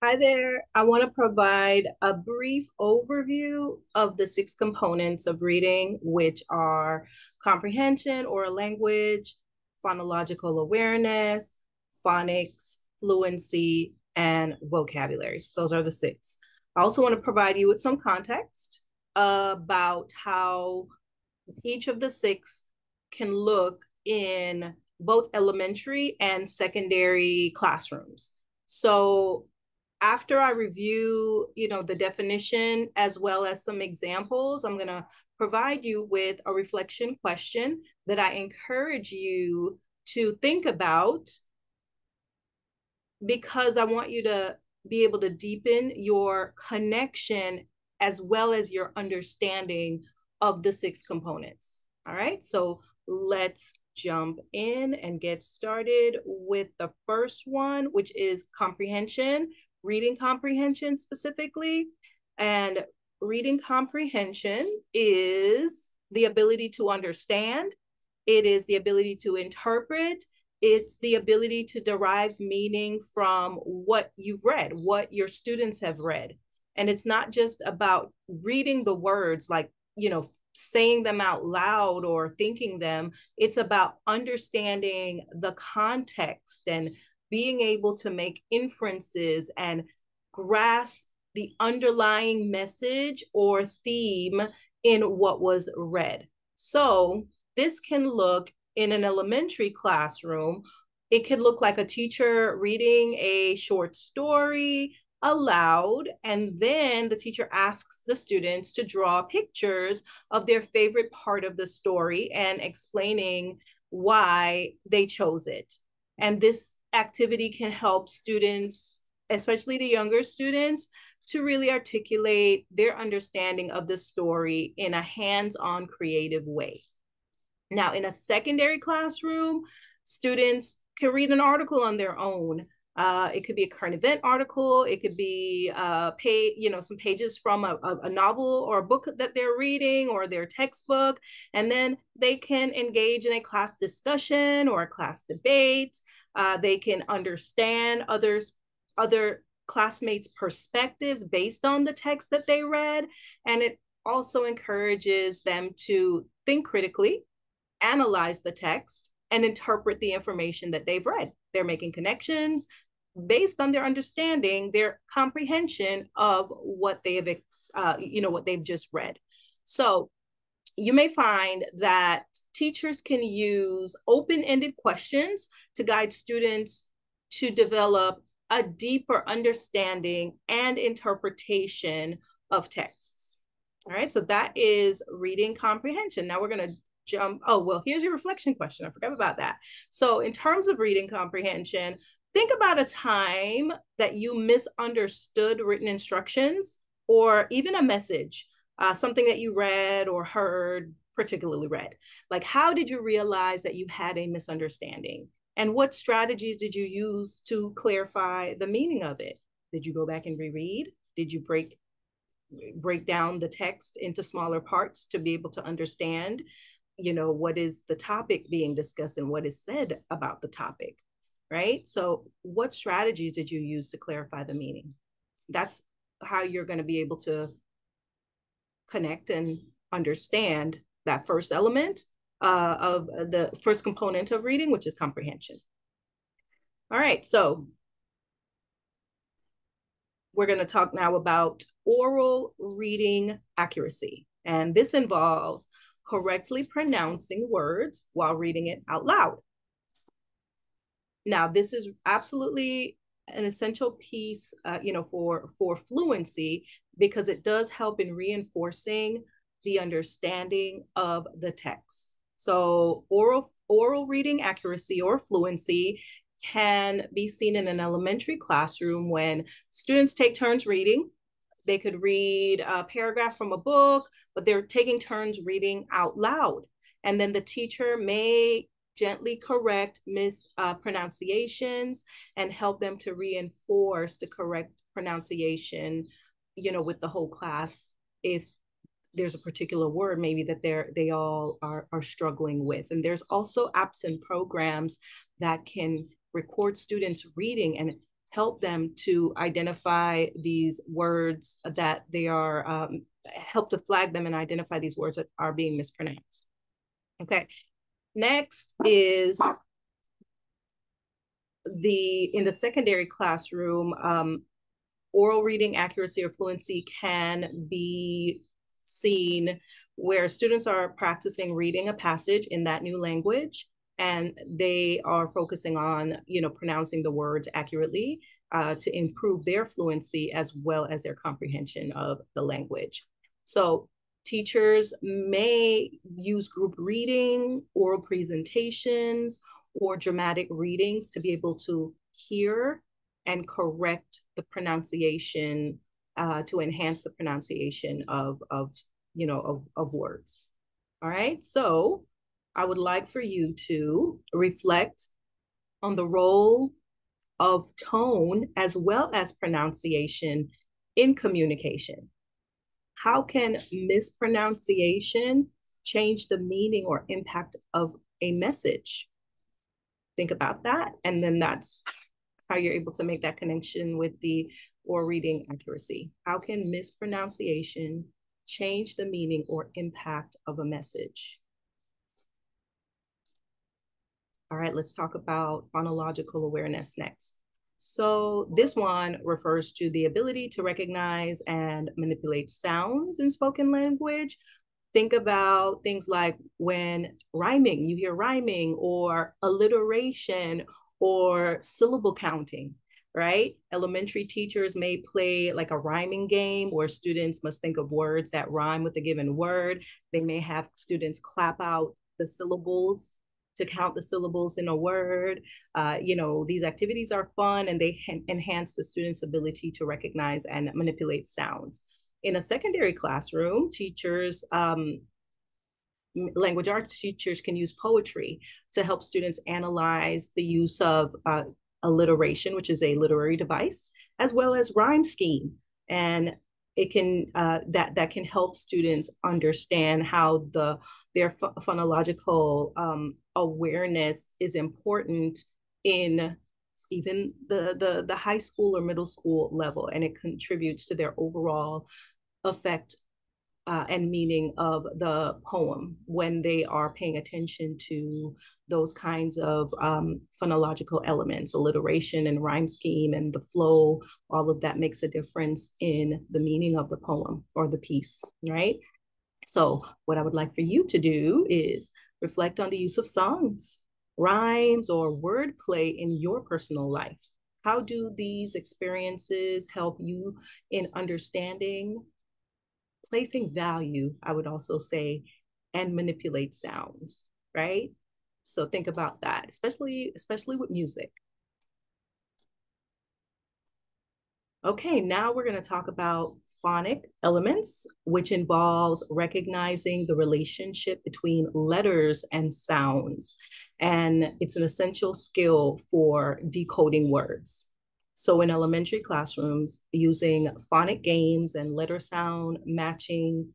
Hi there. I want to provide a brief overview of the six components of reading, which are comprehension, oral language, phonological awareness, phonics, fluency, and vocabulary. So those are the six. I also want to provide you with some context about how each of the six can look in both elementary and secondary classrooms. So after I review, you know, the definition as well as some examples, I'm going to provide you with a reflection question that I encourage you to think about because I want you to be able to deepen your connection as well as your understanding of the six components. All right, so let's jump in and get started with the first one, which is comprehension, reading comprehension specifically. And reading comprehension is the ability to understand, it is the ability to interpret, it's the ability to derive meaning from what you've read, what your students have read. And it's not just about reading the words, like, you know, saying them out loud or thinking them. It's about understanding the context and being able to make inferences and grasp the underlying message or theme in what was read. So this can look in an elementary classroom. It could look like a teacher reading a short story aloud, and then the teacher asks the students to draw pictures of their favorite part of the story and explaining why they chose it. And this activity can help students, especially the younger students, to really articulate their understanding of the story in a hands on creative way. Now, in a secondary classroom, students can read an article on their own. Uh, it could be a current event article. It could be uh, pay, you know, some pages from a, a, novel or a book that they're reading or their textbook, and then they can engage in a class discussion or a class debate. Uh, they can understand others, other classmates' perspectives based on the text that they read, and it also encourages them to think critically analyze the text and interpret the information that they've read. They're making connections based on their understanding, their comprehension of what they have, uh, you know, what they've just read. So you may find that teachers can use open-ended questions to guide students to develop a deeper understanding and interpretation of texts. All right, so that is reading comprehension. Now we're going to jump. Oh, well, here's your reflection question. I forgot about that. So, in terms of reading comprehension, think about a time that you misunderstood written instructions or even a message, uh, something that you read or heard, particularly read. Like, how did you realize that you had a misunderstanding? And what strategies did you use to clarify the meaning of it? Did you go back and reread? Did you break break down the text into smaller parts to be able to understand you know what is the topic being discussed and what is said about the topic right? So what strategies did you use to clarify the meaning? That's how you're going to be able to connect and understand that first element uh, of the first component of reading which is comprehension. All right so we're going to talk now about oral reading accuracy. And this involves correctly pronouncing words while reading it out loud. Now, this is absolutely an essential piece, uh, you know, for for fluency because it does help in reinforcing the understanding of the text. So, oral oral reading accuracy or fluency can be seen in an elementary classroom when students take turns reading they could read a paragraph from a book, but they're taking turns reading out loud. And then the teacher may gently correct mispronunciations uh, and help them to reinforce the correct pronunciation, you know, with the whole class. If there's a particular word maybe that they're they all are are struggling with. And there's also apps and programs that can record students reading and help them to identify these words that they are, um, help to flag them and identify these words that are being mispronounced. Okay, next is the, in the secondary classroom, um, oral reading accuracy or fluency can be seen where students are practicing reading a passage in that new language and they are focusing on you know pronouncing the words accurately uh, to improve their fluency as well as their comprehension of the language. So teachers may use group reading oral presentations or dramatic readings to be able to hear and correct the pronunciation uh, to enhance the pronunciation of, of you know, of, of words. All right, so I would like for you to reflect on the role of tone as well as pronunciation in communication. How can mispronunciation change the meaning or impact of a message? Think about that. And then that's how you're able to make that connection with the or reading accuracy. How can mispronunciation change the meaning or impact of a message? All right, let's talk about phonological awareness next. So this one refers to the ability to recognize and manipulate sounds in spoken language. Think about things like when rhyming, you hear rhyming or alliteration or syllable counting, right? Elementary teachers may play like a rhyming game where students must think of words that rhyme with a given word. They may have students clap out the syllables to count the syllables in a word. Uh, you know, these activities are fun and they enhance the student's ability to recognize and manipulate sounds. In a secondary classroom, teachers um, language arts teachers can use poetry to help students analyze the use of uh, alliteration, which is a literary device, as well as rhyme scheme. And it can uh, that that can help students understand how the their phonological um, awareness is important in even the, the the high school or middle school level, and it contributes to their overall effect uh, and meaning of the poem when they are paying attention to those kinds of um, phonological elements, alliteration and rhyme scheme and the flow, all of that makes a difference in the meaning of the poem or the piece, right? So, what I would like for you to do is reflect on the use of songs, rhymes, or wordplay in your personal life. How do these experiences help you in understanding placing value, I would also say, and manipulate sounds, right? So think about that, especially especially with music. Okay, now we're going to talk about phonic elements, which involves recognizing the relationship between letters and sounds. And it's an essential skill for decoding words. So in elementary classrooms, using phonic games and letter sound matching,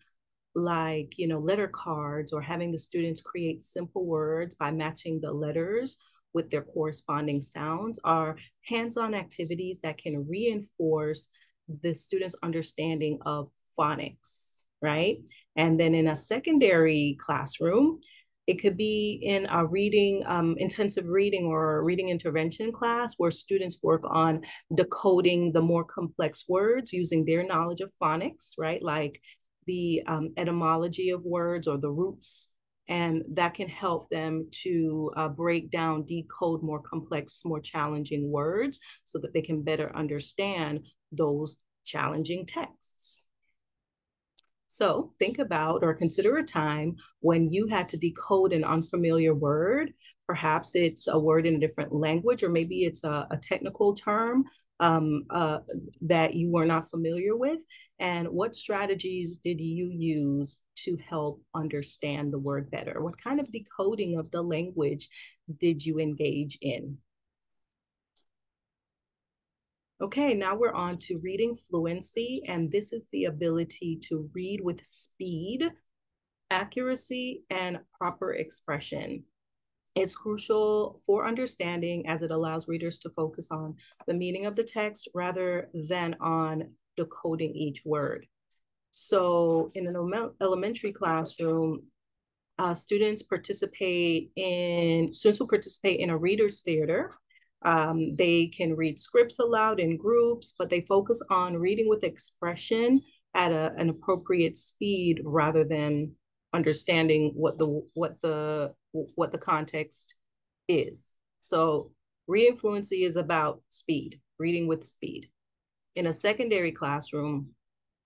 like, you know, letter cards or having the students create simple words by matching the letters with their corresponding sounds are hands-on activities that can reinforce the students' understanding of phonics, right? And then in a secondary classroom, it could be in a reading, um, intensive reading or reading intervention class where students work on decoding the more complex words using their knowledge of phonics, right? Like the um, etymology of words or the roots. And that can help them to uh, break down, decode more complex, more challenging words so that they can better understand those challenging texts. So think about or consider a time when you had to decode an unfamiliar word. Perhaps it's a word in a different language, or maybe it's a, a technical term um, uh, that you were not familiar with. And what strategies did you use to help understand the word better? What kind of decoding of the language did you engage in? Okay, now we're on to reading fluency, and this is the ability to read with speed, accuracy, and proper expression. It's crucial for understanding as it allows readers to focus on the meaning of the text rather than on decoding each word. So in an elementary classroom, uh, students participate in, students will participate in a reader's theater. Um, they can read scripts aloud in groups, but they focus on reading with expression at a, an appropriate speed rather than understanding what the what the what the context is. So reading fluency is about speed, reading with speed. In a secondary classroom,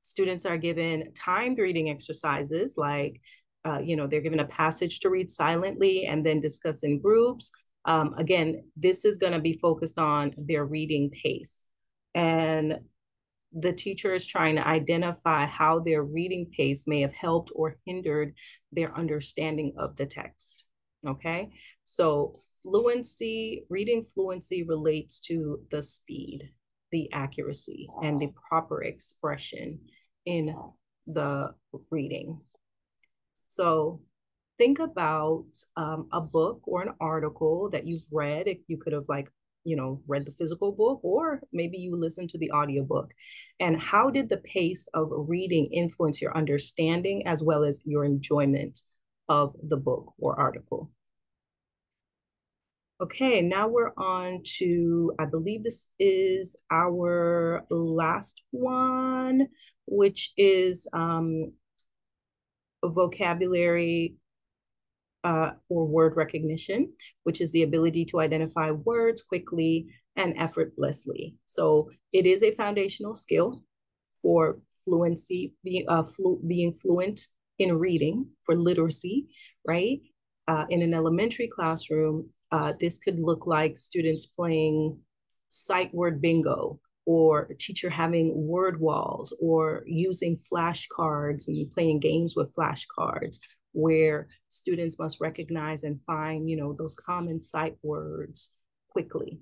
students are given timed reading exercises like, uh, you know, they're given a passage to read silently and then discuss in groups. Um, again, this is going to be focused on their reading pace. And the teacher is trying to identify how their reading pace may have helped or hindered their understanding of the text. Okay, so fluency, reading fluency relates to the speed, the accuracy, and the proper expression in the reading. So think about um, a book or an article that you've read. If You could have like you know read the physical book or maybe you listened to the audiobook and how did the pace of reading influence your understanding as well as your enjoyment of the book or article okay now we're on to i believe this is our last one which is um, vocabulary uh, or word recognition, which is the ability to identify words quickly and effortlessly. So it is a foundational skill for fluency, being, uh, flu being fluent in reading, for literacy, right? Uh, in an elementary classroom, uh, this could look like students playing sight word bingo or a teacher having word walls or using flashcards and playing games with flashcards where students must recognize and find, you know, those common sight words quickly.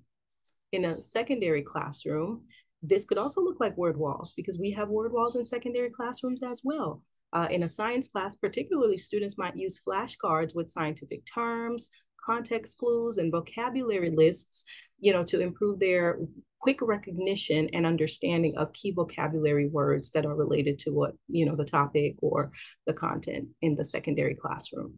In a secondary classroom, this could also look like word walls because we have word walls in secondary classrooms as well. Uh, in a science class, particularly, students might use flashcards with scientific terms, context clues, and vocabulary lists, you know, to improve their quick recognition and understanding of key vocabulary words that are related to what, you know, the topic or the content in the secondary classroom.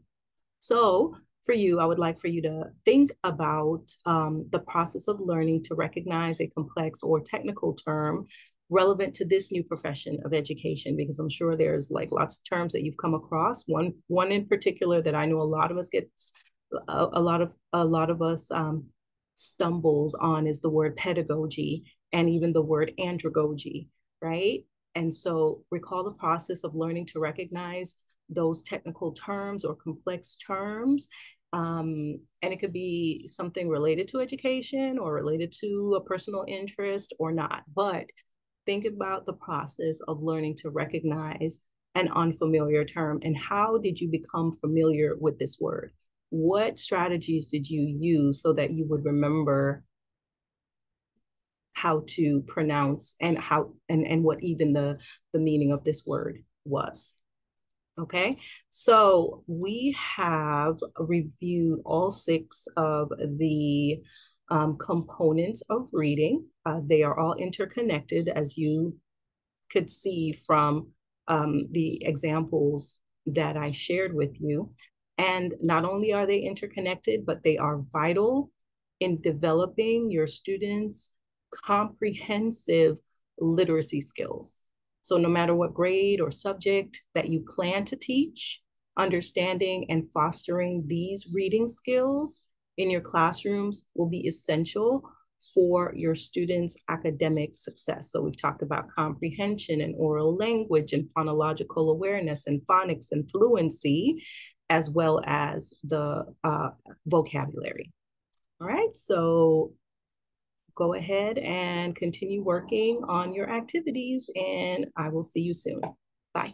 So for you, I would like for you to think about um, the process of learning to recognize a complex or technical term relevant to this new profession of education because i'm sure there's like lots of terms that you've come across one one in particular that i know a lot of us gets a, lot of a lot of us um, stumbles on is the word pedagogy and even the word andragogy, right? And so recall the process of learning to recognize those technical terms or complex terms. Um, and it could be something related to education or related to a personal interest or not. But think about the process of learning to recognize an unfamiliar term and how did you become familiar with this word? What strategies did you use so that you would remember how to pronounce and how and and what even the the meaning of this word was okay so we have reviewed all six of the um, components of reading uh, they are all interconnected as you could see from um, the examples that I shared with you. And not only are they interconnected, but they are vital in developing your students' comprehensive literacy skills. So, no matter what grade or subject that you plan to teach, understanding and fostering these reading skills in your classrooms will be essential for your students' academic success. So, we've talked about comprehension and oral language and phonological awareness and phonics and fluency as well as the uh, vocabulary. All right, so go ahead and continue working on your activities and I will see you soon. Bye.